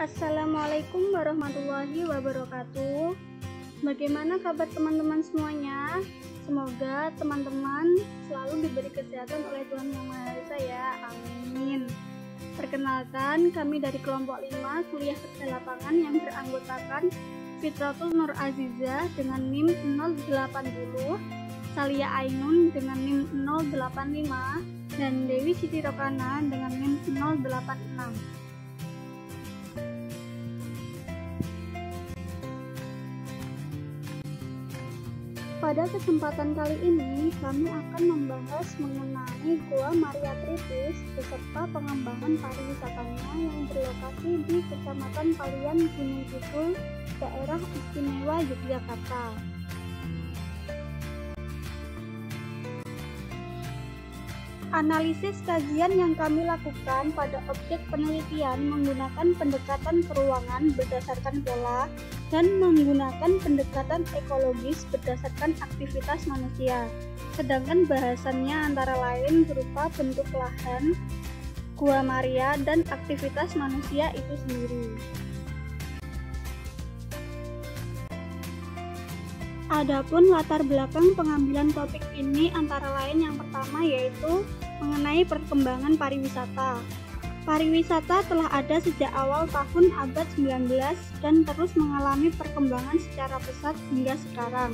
Assalamualaikum warahmatullahi wabarakatuh. Bagaimana kabar teman-teman semuanya? Semoga teman-teman selalu diberi kesehatan oleh Tuhan Yang Maha Esa ya. Amin. Perkenalkan, kami dari kelompok 5 kuliah kerja lapangan yang beranggotakan Fitratul Nur Aziza dengan NIM 080, Salia Ainun dengan NIM 085, dan Dewi Siti Rokana dengan NIM 086. Pada kesempatan kali ini, kami akan membahas mengenai Gua Maria Tritis beserta pengembangan pariwisatanya yang berlokasi di Kecamatan Palian Gunung Kidul, Daerah Istimewa Yogyakarta. Analisis kajian yang kami lakukan pada objek penelitian menggunakan pendekatan peruangan berdasarkan pola dan menggunakan pendekatan ekologis berdasarkan aktivitas manusia. Sedangkan bahasannya antara lain berupa bentuk lahan, gua Maria, dan aktivitas manusia itu sendiri. Adapun latar belakang pengambilan topik ini antara lain yang pertama yaitu mengenai perkembangan pariwisata. Pariwisata telah ada sejak awal tahun abad 19 dan terus mengalami perkembangan secara pesat hingga sekarang.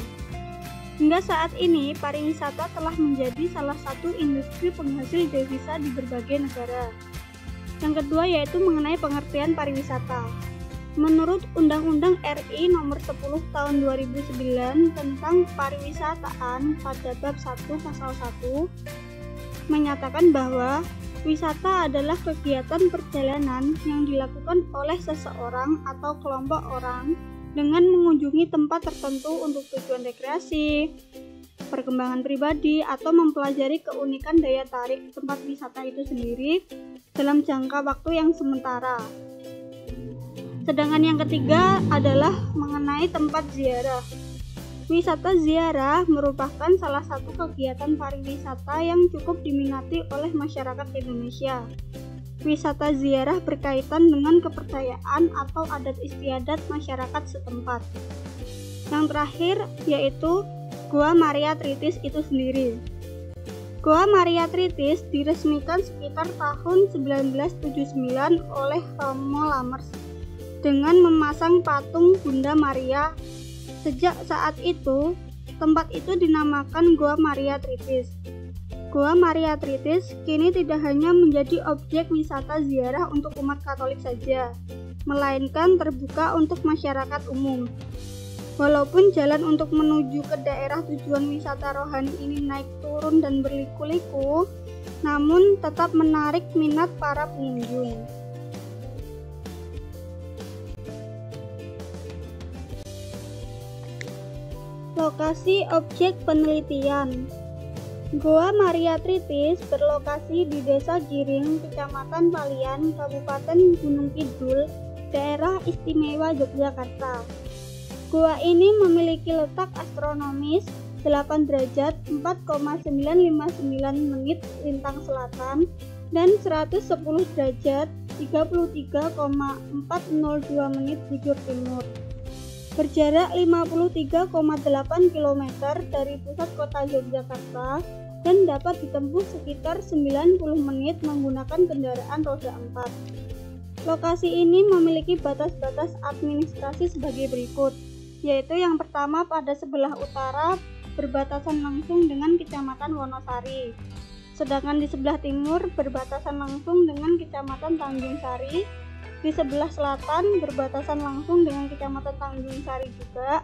Hingga saat ini, pariwisata telah menjadi salah satu industri penghasil devisa di berbagai negara. Yang kedua yaitu mengenai pengertian pariwisata. Menurut Undang-Undang RI Nomor 10 Tahun 2009 tentang Pariwisataan pada bab 1 pasal 1 menyatakan bahwa wisata adalah kegiatan perjalanan yang dilakukan oleh seseorang atau kelompok orang dengan mengunjungi tempat tertentu untuk tujuan rekreasi, perkembangan pribadi, atau mempelajari keunikan daya tarik tempat wisata itu sendiri dalam jangka waktu yang sementara. Sedangkan yang ketiga adalah mengenai tempat ziarah. Wisata ziarah merupakan salah satu kegiatan pariwisata yang cukup diminati oleh masyarakat Indonesia. Wisata ziarah berkaitan dengan kepercayaan atau adat istiadat masyarakat setempat. Yang terakhir yaitu Gua Maria Tritis itu sendiri. Gua Maria Tritis diresmikan sekitar tahun 1979 oleh Romo Lamers dengan memasang patung Bunda Maria. Sejak saat itu, tempat itu dinamakan Gua Maria Tritis. Gua Maria Tritis kini tidak hanya menjadi objek wisata ziarah untuk umat Katolik saja, melainkan terbuka untuk masyarakat umum. Walaupun jalan untuk menuju ke daerah tujuan wisata rohani ini naik turun dan berliku-liku, namun tetap menarik minat para pengunjung. Lokasi objek penelitian Goa Maria Tritis berlokasi di Desa Giring, Kecamatan Palian, Kabupaten Gunung Kidul, Daerah Istimewa Yogyakarta. Goa ini memiliki letak astronomis 8 derajat 4,959 menit lintang selatan dan 110 derajat 33,402 menit bujur timur berjarak 53,8 km dari pusat kota Yogyakarta dan dapat ditempuh sekitar 90 menit menggunakan kendaraan roda 4. Lokasi ini memiliki batas-batas administrasi sebagai berikut, yaitu yang pertama pada sebelah utara berbatasan langsung dengan Kecamatan Wonosari, sedangkan di sebelah timur berbatasan langsung dengan Kecamatan Tanjung Sari, di sebelah selatan berbatasan langsung dengan Kecamatan Tanjung Sari juga,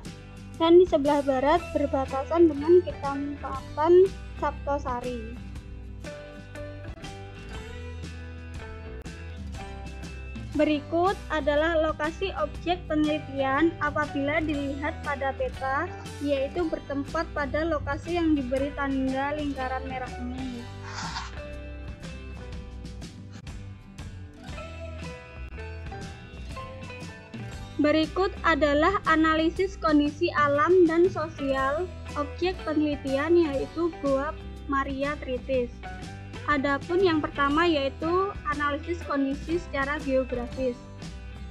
dan di sebelah barat berbatasan dengan Kecamatan Saptosari. Berikut adalah lokasi objek penelitian apabila dilihat pada peta, yaitu bertempat pada lokasi yang diberi tanda lingkaran merah ini. Berikut adalah analisis kondisi alam dan sosial objek penelitian yaitu Goa Maria Tritis. Adapun yang pertama yaitu analisis kondisi secara geografis.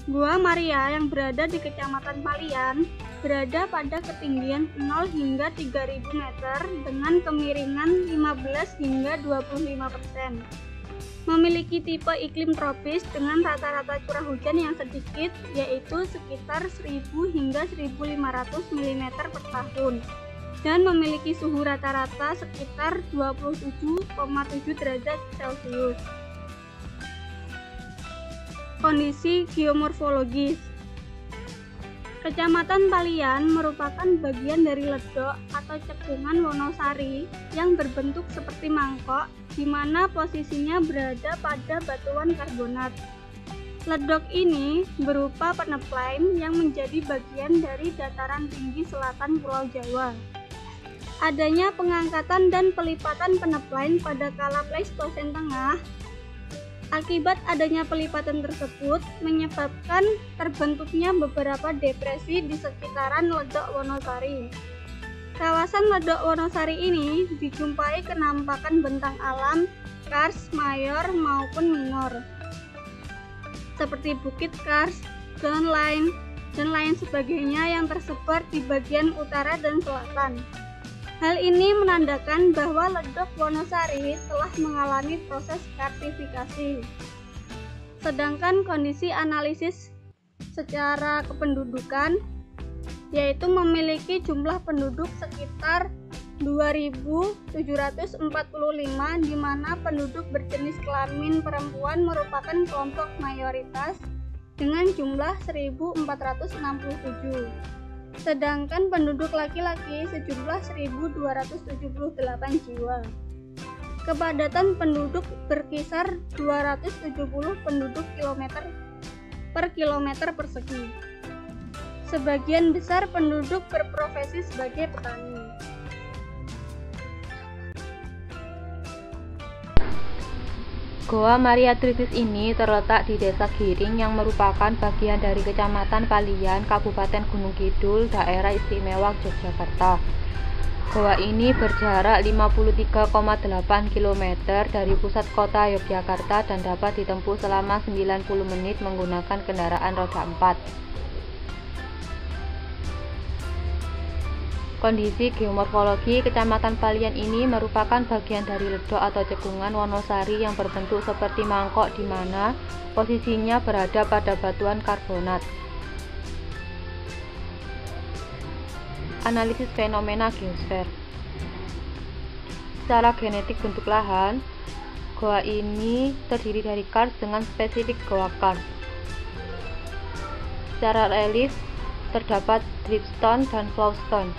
Gua Maria yang berada di Kecamatan Palian berada pada ketinggian 0 hingga 3000 meter dengan kemiringan 15 hingga 25 persen. Memiliki tipe iklim tropis dengan rata-rata curah hujan yang sedikit yaitu sekitar 1000 hingga 1500 mm per tahun dan memiliki suhu rata-rata sekitar 27,7 derajat Celcius. Kondisi geomorfologis Kecamatan Palian merupakan bagian dari ledok atau cekungan Wonosari yang berbentuk seperti mangkok di mana posisinya berada pada batuan karbonat. Ledok ini berupa peneplain yang menjadi bagian dari dataran tinggi selatan Pulau Jawa. Adanya pengangkatan dan pelipatan peneplain pada kala Pleistosen Tengah Akibat adanya pelipatan tersebut menyebabkan terbentuknya beberapa depresi di sekitaran Ledok Wonosari. Kawasan Ledok Wonosari ini dijumpai kenampakan bentang alam kars mayor maupun minor seperti Bukit Kars, John Line, dan lain sebagainya yang tersebar di bagian utara dan selatan. Hal ini menandakan bahwa ledok Wonosari telah mengalami proses kartifikasi. Sedangkan kondisi analisis secara kependudukan yaitu memiliki jumlah penduduk sekitar 2.745 di mana penduduk berjenis kelamin perempuan merupakan kelompok mayoritas dengan jumlah 1.467 sedangkan penduduk laki-laki sejumlah 1.278 jiwa. Kepadatan penduduk berkisar 270 penduduk kilometer per kilometer persegi. Sebagian besar penduduk berprofesi sebagai petani. Goa Maria Tritis ini terletak di Desa Giring yang merupakan bagian dari Kecamatan Palian, Kabupaten Gunung Kidul, Daerah Istimewa Yogyakarta. Goa ini berjarak 53,8 km dari pusat kota Yogyakarta dan dapat ditempuh selama 90 menit menggunakan kendaraan roda 4. Kondisi geomorfologi Kecamatan Palian ini merupakan bagian dari ledok atau cekungan Wonosari yang berbentuk seperti mangkok di mana posisinya berada pada batuan karbonat. Analisis fenomena geosfer Secara genetik bentuk lahan, goa ini terdiri dari kars dengan spesifik goa kars. Secara relief, terdapat dripstone dan flowstone.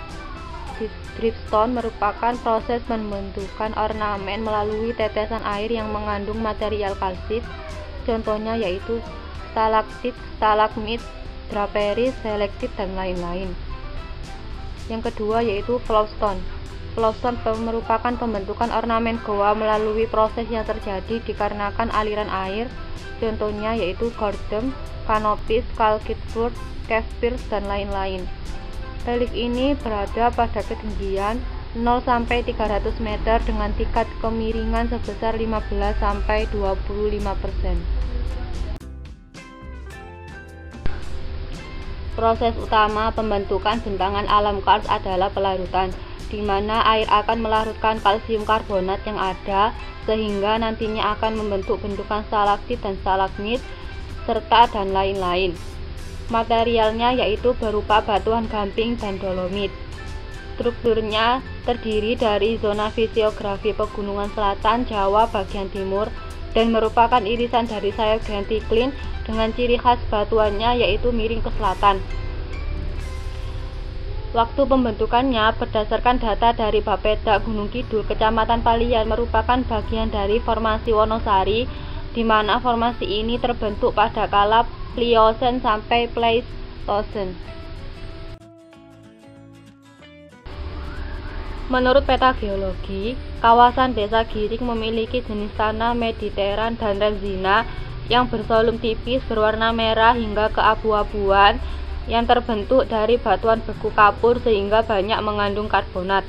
Dripstone merupakan proses pembentukan ornamen melalui tetesan air yang mengandung material kalsit. Contohnya yaitu stalaktit, stalagmit, draperis, selektit, dan lain-lain. Yang kedua yaitu flowstone. Flowstone merupakan pembentukan ornamen goa melalui proses yang terjadi dikarenakan aliran air. Contohnya yaitu gordon, kanopis, kalkitfurt, cave dan lain-lain. Relief ini berada pada ketinggian 0 sampai 300 meter dengan tingkat kemiringan sebesar 15 sampai 25 persen. Proses utama pembentukan bentangan alam kars adalah pelarutan, di mana air akan melarutkan kalsium karbonat yang ada sehingga nantinya akan membentuk bentukan stalaktit dan stalagmit serta dan lain-lain. Materialnya yaitu berupa batuan gamping dan dolomit. Strukturnya terdiri dari zona fisiografi pegunungan selatan Jawa bagian timur dan merupakan irisan dari sayap Gentiklin dengan ciri khas batuannya yaitu miring ke selatan. Waktu pembentukannya berdasarkan data dari Bapeda Gunung Kidul, Kecamatan Palian merupakan bagian dari formasi Wonosari, di mana formasi ini terbentuk pada kala Pliocene sampai Pleistocene. Menurut peta geologi, kawasan Desa Giring memiliki jenis tanah mediteran dan rezina yang bersolum tipis berwarna merah hingga keabu-abuan yang terbentuk dari batuan beku kapur sehingga banyak mengandung karbonat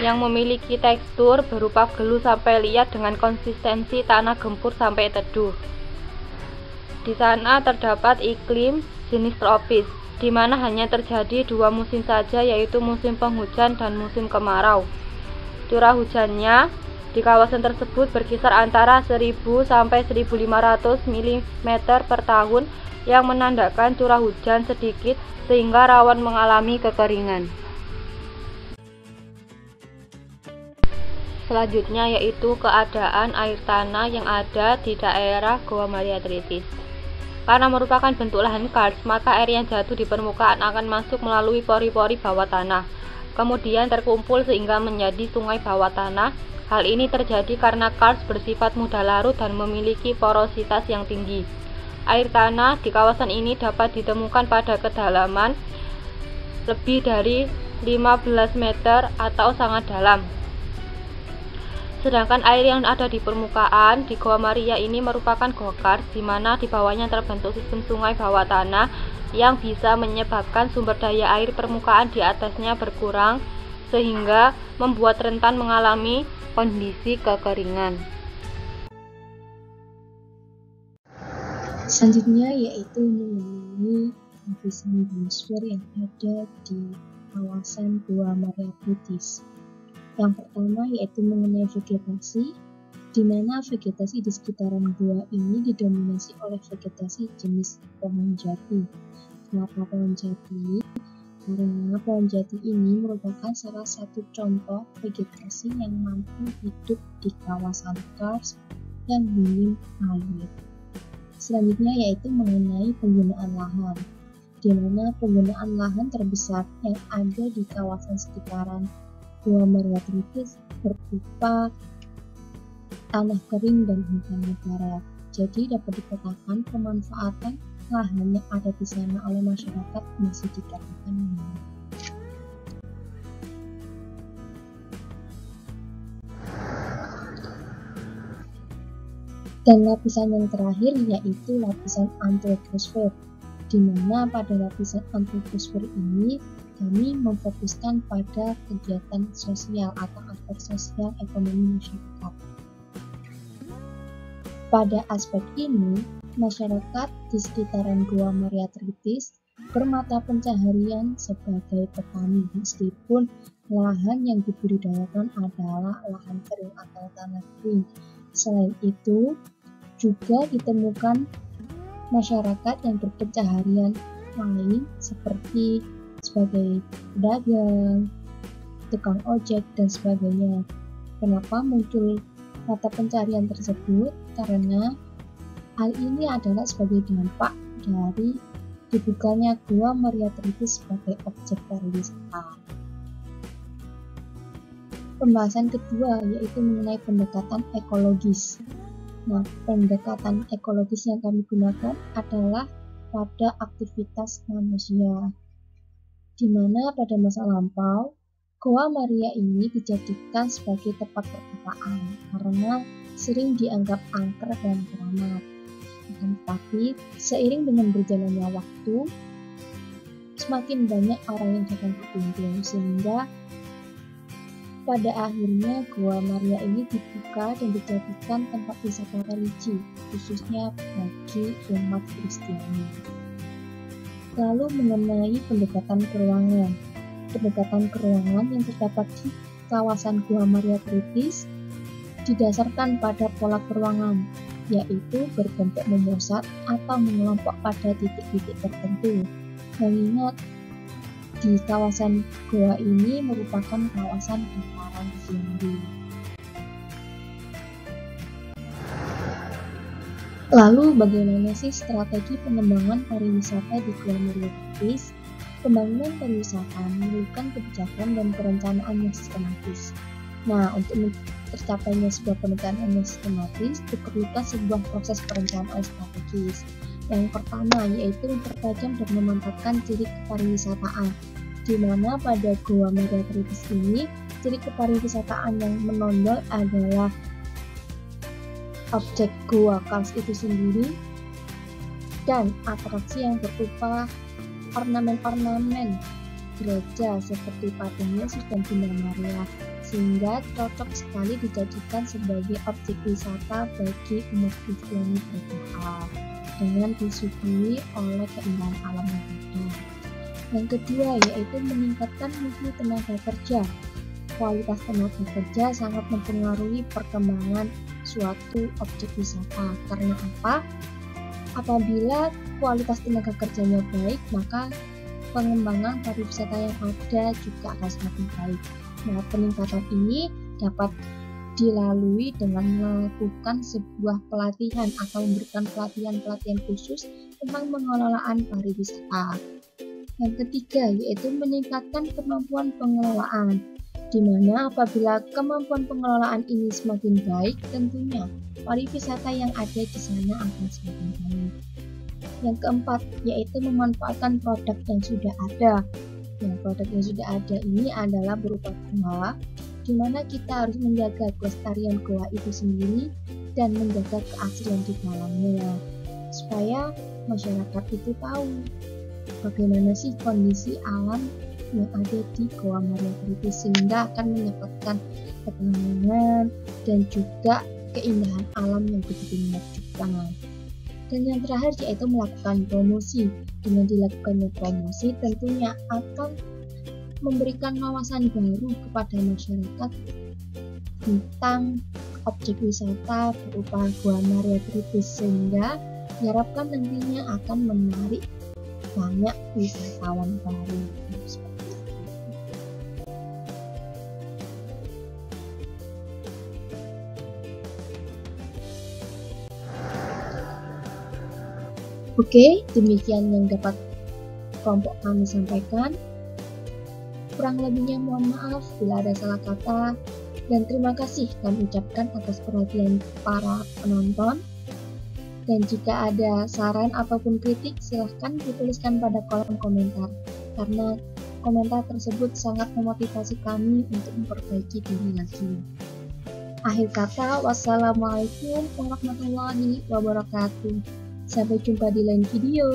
yang memiliki tekstur berupa gelu sampai liat dengan konsistensi tanah gempur sampai teduh. Di sana terdapat iklim jenis tropis, di mana hanya terjadi dua musim saja yaitu musim penghujan dan musim kemarau. Curah hujannya di kawasan tersebut berkisar antara 1000 sampai 1500 mm per tahun yang menandakan curah hujan sedikit sehingga rawan mengalami kekeringan. Selanjutnya yaitu keadaan air tanah yang ada di daerah Goa Maria Tritis. Karena merupakan bentuk lahan kars, maka air yang jatuh di permukaan akan masuk melalui pori-pori bawah tanah. Kemudian terkumpul sehingga menjadi sungai bawah tanah. Hal ini terjadi karena kars bersifat mudah larut dan memiliki porositas yang tinggi. Air tanah di kawasan ini dapat ditemukan pada kedalaman lebih dari 15 meter atau sangat dalam. Sedangkan air yang ada di permukaan di Goa Maria ini merupakan gokar di mana di bawahnya terbentuk sistem sungai bawah tanah yang bisa menyebabkan sumber daya air permukaan di atasnya berkurang sehingga membuat rentan mengalami kondisi kekeringan. Selanjutnya yaitu mengenai lapisan biosfer yang ada di kawasan Goa Maria Putih. Yang pertama yaitu mengenai vegetasi, di mana vegetasi di sekitaran gua ini didominasi oleh vegetasi jenis pohon jati. Kenapa pohon jati? Karena pohon jati ini merupakan salah satu contoh vegetasi yang mampu hidup di kawasan kars yang minim air. Selanjutnya yaitu mengenai penggunaan lahan, di mana penggunaan lahan terbesar yang ada di kawasan sekitaran Gua Mariatritis berupa tanah kering dan hutan negara. Jadi dapat dikatakan pemanfaatan lahan yang ada di sana oleh masyarakat masih dikatakan minim. Dan lapisan yang terakhir yaitu lapisan antroposfer, di mana pada lapisan antroposfer ini kami memfokuskan pada kegiatan sosial atau aspek sosial ekonomi masyarakat. Pada aspek ini, masyarakat di sekitaran Gua Maria Tritis bermata pencaharian sebagai petani meskipun lahan yang dibudidayakan adalah lahan kering atau tanah kering. Selain itu, juga ditemukan masyarakat yang berpencaharian lain seperti sebagai pedagang, tukang ojek, dan sebagainya. Kenapa muncul mata pencarian tersebut? Karena hal ini adalah sebagai dampak dari dibukanya Gua Maria Tritis sebagai objek pariwisata. Pembahasan kedua yaitu mengenai pendekatan ekologis. Nah, pendekatan ekologis yang kami gunakan adalah pada aktivitas manusia di mana pada masa lampau, Goa Maria ini dijadikan sebagai tempat perkotaan karena sering dianggap angker dan keramat. tetapi, seiring dengan berjalannya waktu, semakin banyak orang yang datang berkunjung sehingga pada akhirnya Goa Maria ini dibuka dan dijadikan tempat wisata religi, khususnya bagi umat Kristiani. Lalu mengenai pendekatan keruangan. Pendekatan keruangan yang terdapat di kawasan Gua Maria Kritis didasarkan pada pola keruangan, yaitu berbentuk memosat atau mengelompok pada titik-titik tertentu. Mengingat di kawasan gua ini merupakan kawasan dataran tinggi. Lalu bagaimana sih strategi pengembangan pariwisata di Pulau Bugis? Pembangunan pariwisata memerlukan kebijakan dan perencanaan yang sistematis. Nah, untuk tercapainya sebuah perencanaan yang sistematis, diperlukan sebuah proses perencanaan strategis. Yang pertama yaitu mempertajam dan memantapkan ciri kepariwisataan, di mana pada Goa Maria ini, ciri kepariwisataan yang menonjol adalah objek gua Kars itu sendiri dan atraksi yang berupa ornamen-ornamen gereja seperti patung Yesus dan Bunda Maria sehingga cocok sekali dijadikan sebagai objek wisata bagi umat Kristiani berdoa. dengan disuguhi oleh keindahan alam yang ada. Yang kedua yaitu meningkatkan mutu tenaga kerja. Kualitas tenaga kerja sangat mempengaruhi perkembangan suatu objek wisata. Karena apa? Apabila kualitas tenaga kerjanya baik, maka pengembangan pariwisata yang ada juga akan semakin baik. Nah, peningkatan ini dapat dilalui dengan melakukan sebuah pelatihan atau memberikan pelatihan-pelatihan khusus tentang pengelolaan pariwisata. Yang ketiga yaitu meningkatkan kemampuan pengelolaan, di mana apabila kemampuan pengelolaan ini semakin baik, tentunya pariwisata yang ada di sana akan semakin baik. Yang keempat yaitu memanfaatkan produk yang sudah ada. Nah, produk yang sudah ada ini adalah berupa goa, di mana kita harus menjaga kelestarian goa itu sendiri dan menjaga keaslian di dalamnya, supaya masyarakat itu tahu bagaimana sih kondisi alam yang ada di Goa Maria Kritis sehingga akan mendapatkan ketenangan dan juga keindahan alam yang begitu menakjubkan. Dan yang terakhir yaitu melakukan promosi. Dengan dilakukannya promosi tentunya akan memberikan wawasan baru kepada masyarakat tentang objek wisata berupa Gua Maria Kritis sehingga diharapkan nantinya akan menarik banyak wisatawan baru. Oke, demikian yang dapat kelompok kami sampaikan. Kurang lebihnya mohon maaf bila ada salah kata dan terima kasih kami ucapkan atas perhatian para penonton. Dan jika ada saran ataupun kritik silahkan dituliskan pada kolom komentar karena komentar tersebut sangat memotivasi kami untuk memperbaiki diri lagi. Akhir kata, wassalamualaikum warahmatullahi wabarakatuh. Sampai jumpa di lain video.